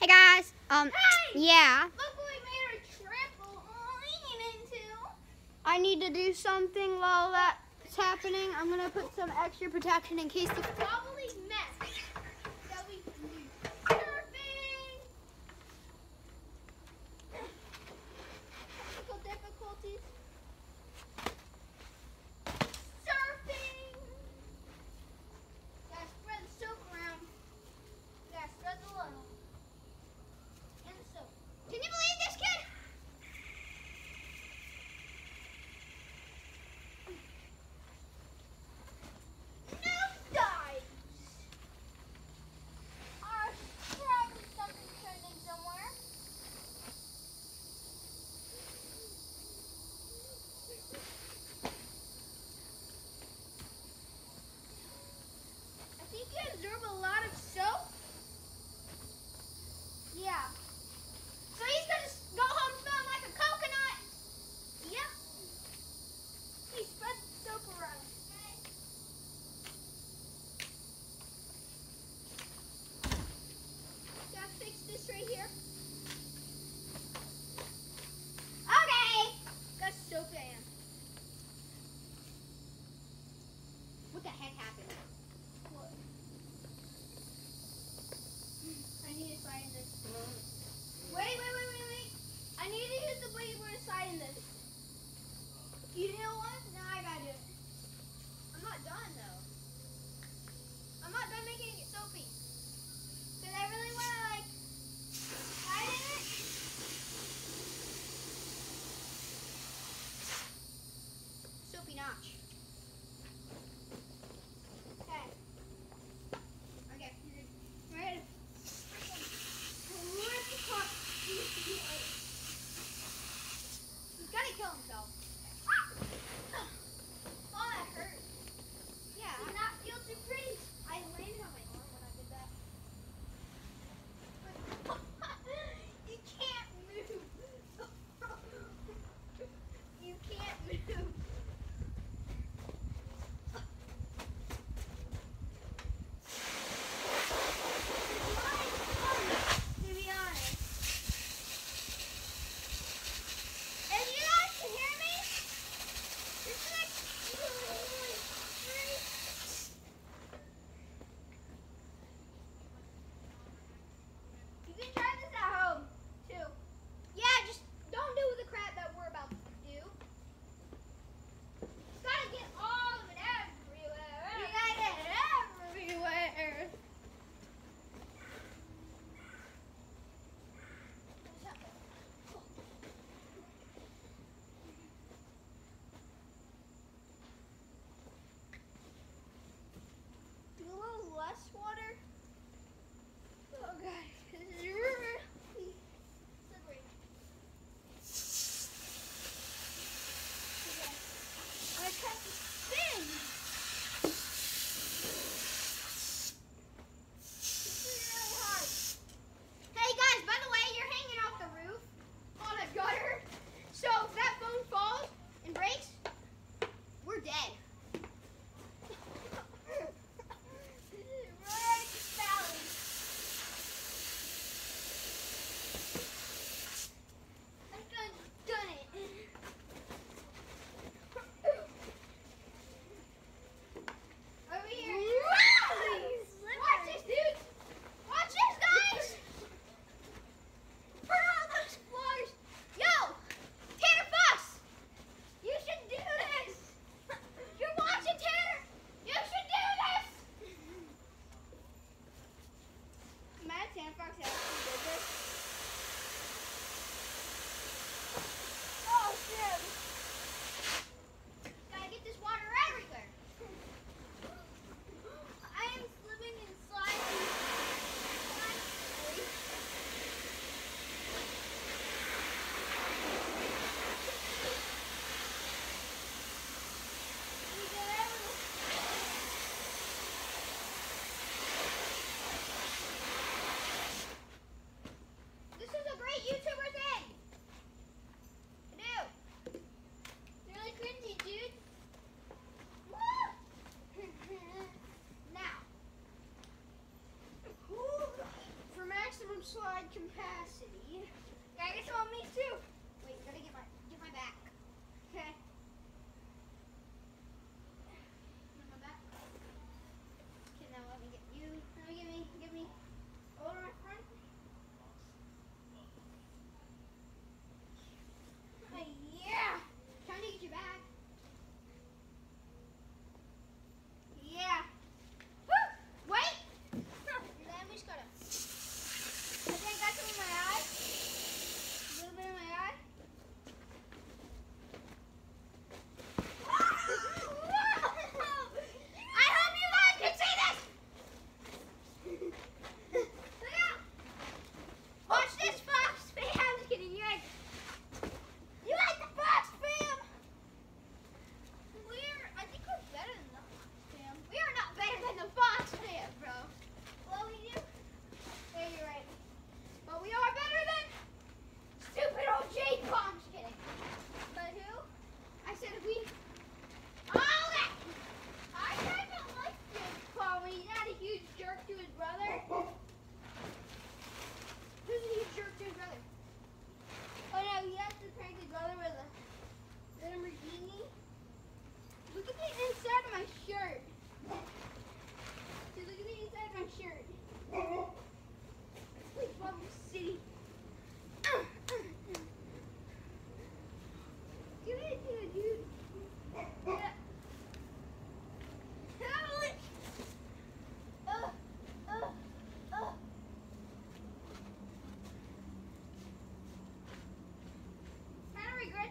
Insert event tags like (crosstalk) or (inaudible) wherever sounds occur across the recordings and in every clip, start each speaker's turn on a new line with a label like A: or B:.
A: Hey guys. Um.
B: Hey,
A: yeah.
B: Look, we made a triple
A: I need to do something while that's happening. I'm gonna put some extra protection in case
B: you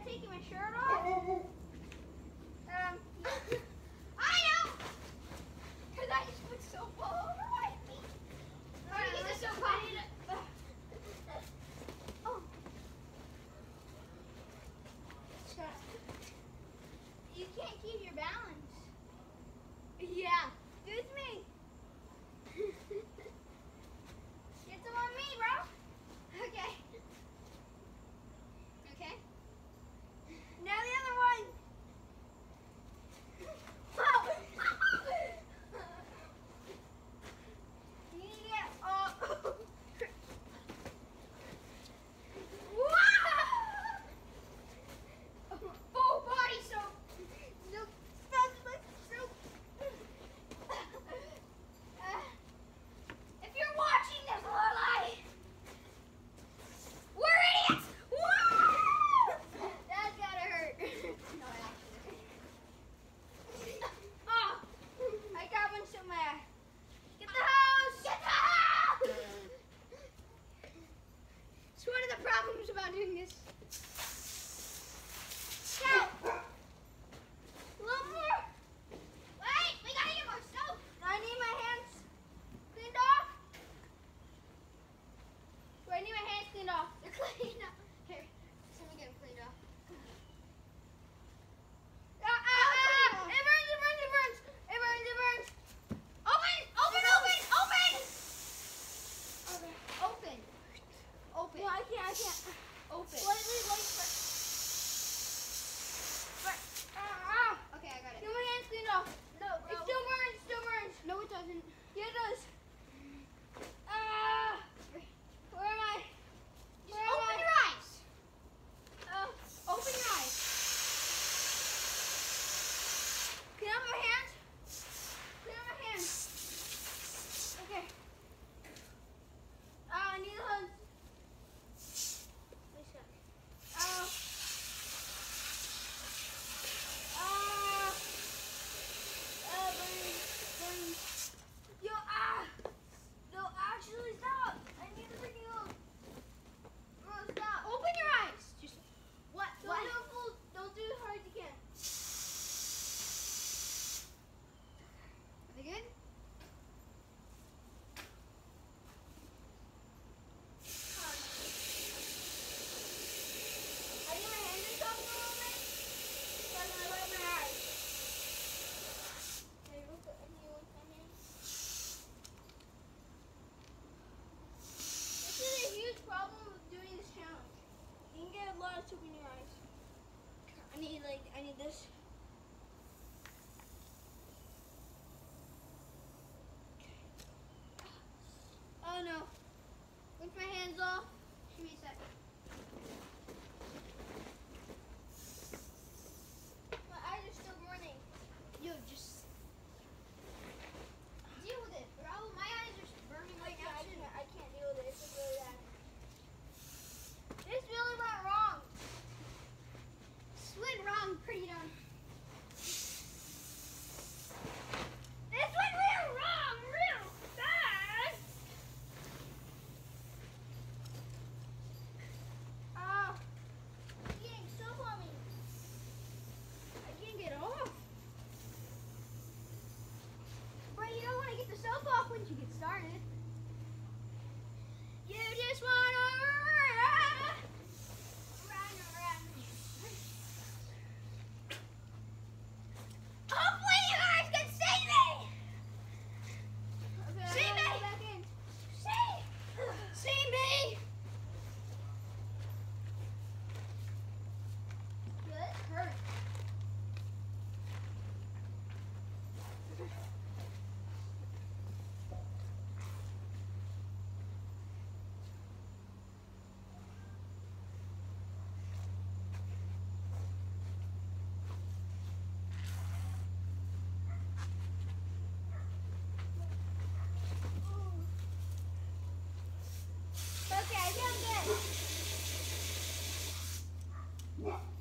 B: taking my shirt off? (laughs) Um, I can't open. Slightly late for. no. With my hands off. Give me a second. Oh,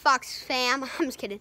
A: Fox fam. (laughs) I'm just kidding.